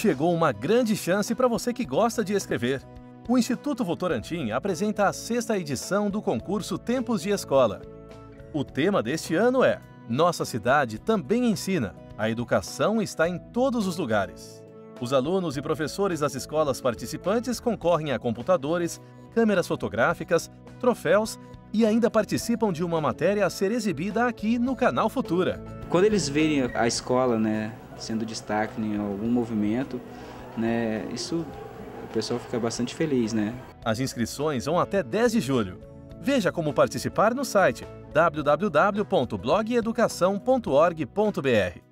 Chegou uma grande chance para você que gosta de escrever. O Instituto Votorantim apresenta a sexta edição do concurso Tempos de Escola. O tema deste ano é Nossa cidade também ensina. A educação está em todos os lugares. Os alunos e professores das escolas participantes concorrem a computadores, câmeras fotográficas, troféus e ainda participam de uma matéria a ser exibida aqui no canal Futura. Quando eles verem a escola, né, sendo destaque em algum movimento, né, isso o pessoal fica bastante feliz, né? As inscrições vão até 10 de julho. Veja como participar no site www.blogeducação.org.br.